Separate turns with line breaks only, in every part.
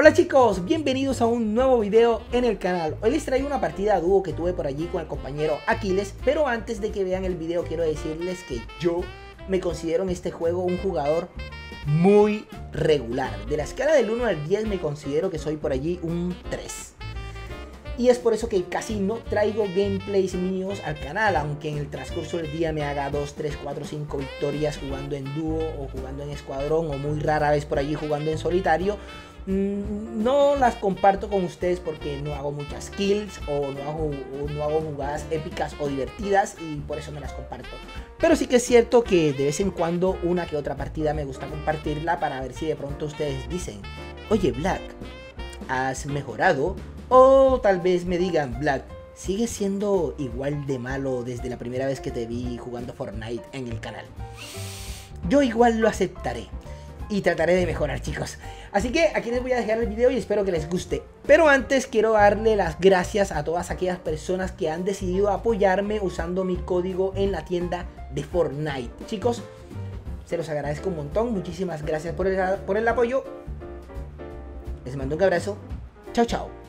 Hola chicos, bienvenidos a un nuevo video en el canal. Hoy les traigo una partida a dúo que tuve por allí con el compañero Aquiles, pero antes de que vean el video quiero decirles que yo me considero en este juego un jugador muy regular. De la escala del 1 al 10 me considero que soy por allí un 3 y es por eso que casi no traigo gameplays míos al canal, aunque en el transcurso del día me haga 2, 3, 4, 5 victorias jugando en dúo o jugando en escuadrón o muy rara vez por allí jugando en solitario. Mm, no las comparto con ustedes porque no hago muchas kills o no hago, no hago jugadas épicas o divertidas y por eso no las comparto. Pero sí que es cierto que de vez en cuando una que otra partida me gusta compartirla para ver si de pronto ustedes dicen, oye Black, has mejorado o tal vez me digan, Black, ¿sigues siendo igual de malo desde la primera vez que te vi jugando Fortnite en el canal? Yo igual lo aceptaré. Y trataré de mejorar, chicos. Así que aquí les voy a dejar el video y espero que les guste. Pero antes quiero darle las gracias a todas aquellas personas que han decidido apoyarme usando mi código en la tienda de Fortnite. Chicos, se los agradezco un montón. Muchísimas gracias por el, por el apoyo. Les mando un abrazo. Chao, chao.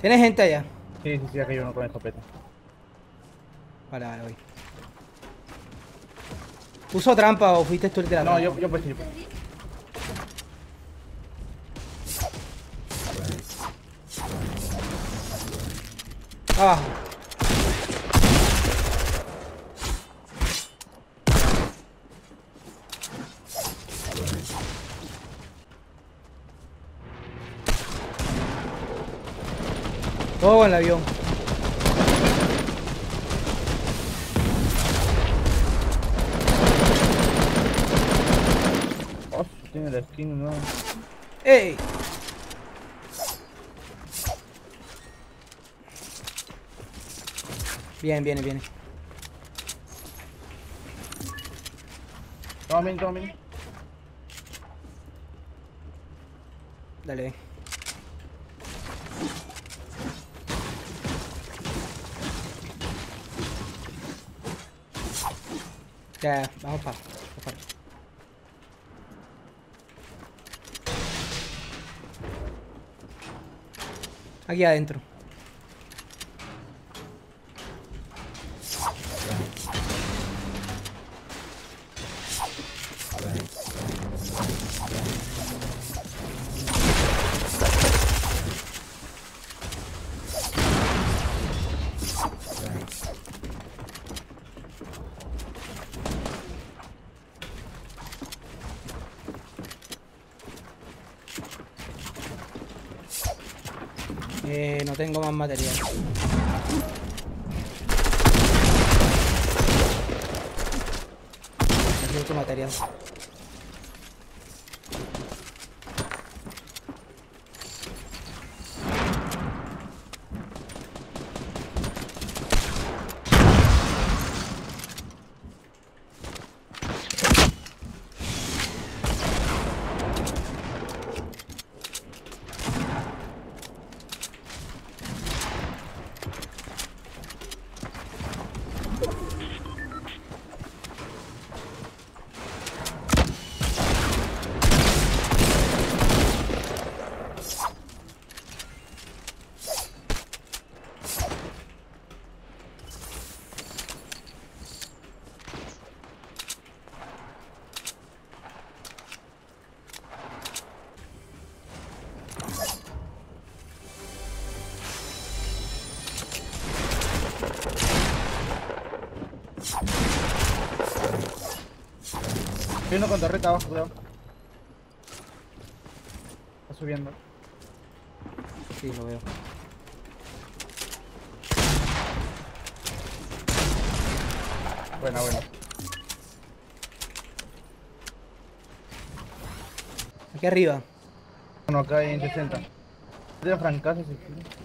¿Tienes gente allá?
Sí, sí, sí, aquí hay uno con escopeta.
Vale, vale, voy. ¿Puso trampa o fuiste tú el de la
No, yo, yo pues sí.
Abajo. Todo en el avión.
Oh, tiene la skin, no.
¡Ey! Bien, viene, viene.
Toma, min.
Dale. Ya, vamos para. Vamos para. Aquí adentro. No tengo más material. Necesito material.
Hay uno con torreta abajo, cuidado. Está subiendo.
Sí, lo veo.
Buena, buena.
Aquí arriba.
Bueno, acá hay en 60. De francasa, si quieres.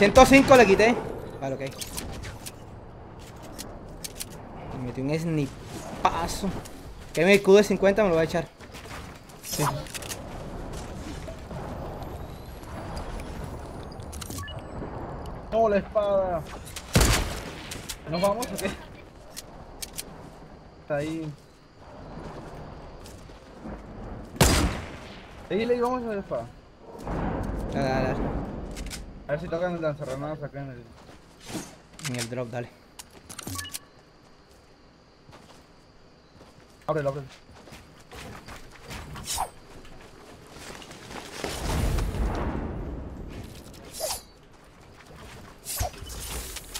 105 le quité. Vale, ok. Me metí un snipazo. Que mi escudo de 50 me lo voy a echar. Sí.
No, la espada. ¿Nos vamos o qué? Está ahí. Ahí le vamos a la espada.
Dale, dale.
A ver si tocan el lanzarranadas acá en el.
En el drop, dale.
Ábrelo, ábrelo.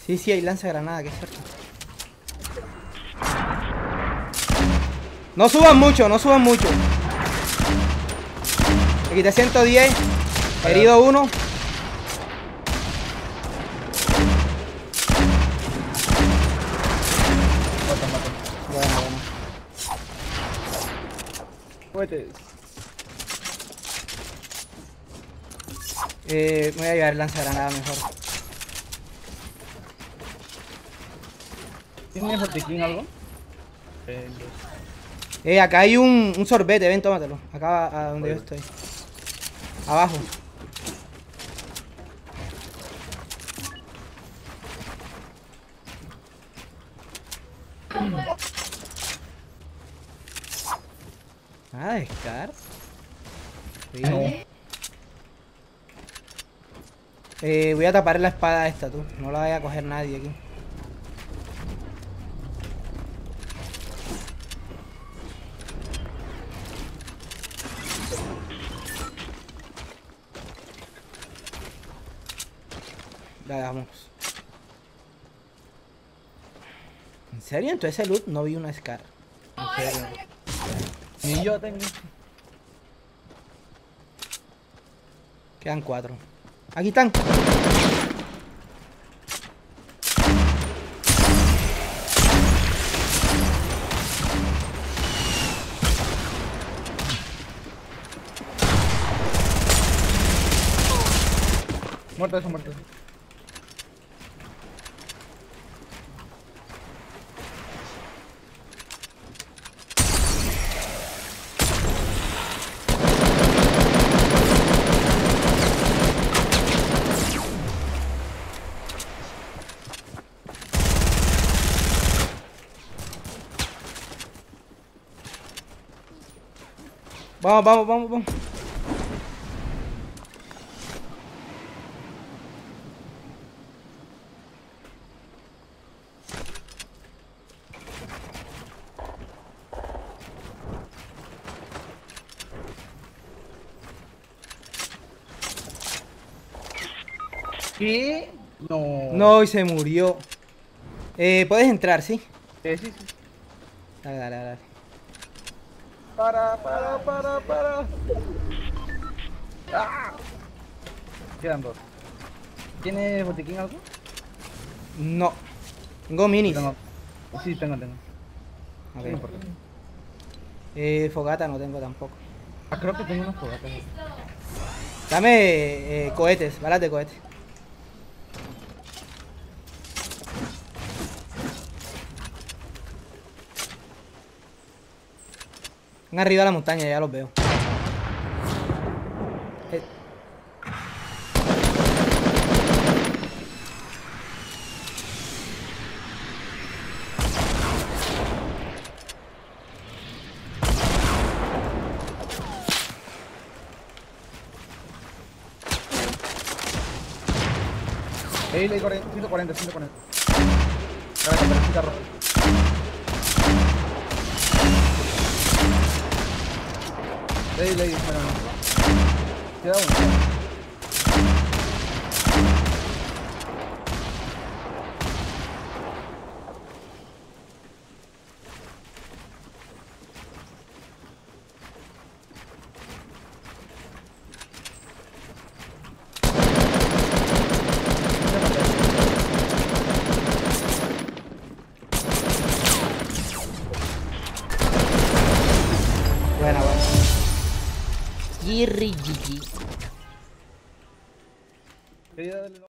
Sí, sí, hay lanza granada, que es cierto. No suban mucho, no suban mucho. Le quité 110. Herido uno.
Mata, mata.
Bueno, bueno.
Cohetes.
Eh, voy a llevar lanza granada mejor.
¿Tiene botiquín algo? Eh,
acá hay un, sorbete, ven, tómatelo. Acá a donde yo estoy. Abajo. Ah, descar. Sí.
No.
Eh, voy a tapar la espada esta, tú. No la vaya a coger nadie aquí. Dale, vamos. ¿En serio? Entonces ese loot no vi una Scar.
En serio. Ni yo tengo.
Quedan cuatro. Aquí están.
Muerto eso, muerto.
Vamos, vamos, vamos, vamos.
¿Qué? No.
No, y se murió. Eh, puedes entrar, ¿sí?
Eh, sí, sí.
Dale, dale, dale.
Para, para, para, para. ¡Ah! Quedan dos. ¿Tiene botiquín algo?
No. Tengo minis.
Tengo. Sí, tengo, tengo. No importa.
Eh, fogata no tengo tampoco.
Ah, creo que tengo unas fogatas.
Dame eh, cohetes, balas de cohetes. Están arriba de la montaña, ya los veo. Eh,
Ey, le di 40, 140, 140.
Lei, lei, caramba. Tira
um. Rididi.